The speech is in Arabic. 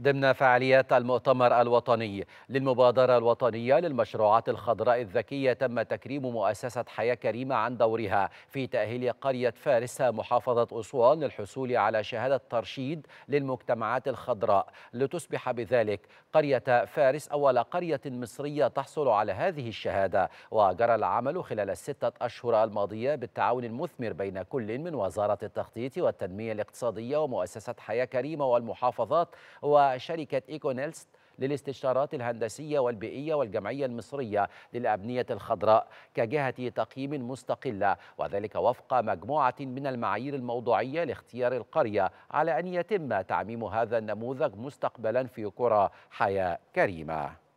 ضمن فعاليات المؤتمر الوطني للمبادرة الوطنية للمشروعات الخضراء الذكية تم تكريم مؤسسة حياة كريمة عن دورها في تأهيل قرية فارس محافظة أسوان للحصول على شهادة ترشيد للمجتمعات الخضراء. لتصبح بذلك قرية فارس أول قرية مصرية تحصل على هذه الشهادة وجرى العمل خلال الستة أشهر الماضية بالتعاون المثمر بين كل من وزارة التخطيط والتنمية الاقتصادية ومؤسسة حياة كريمة والمحافظات و شركة إيكونيلست للاستشارات الهندسية والبيئية والجمعية المصرية للأبنية الخضراء كجهة تقييم مستقلة وذلك وفق مجموعة من المعايير الموضوعية لاختيار القرية على أن يتم تعميم هذا النموذج مستقبلا في قرى حياة كريمة.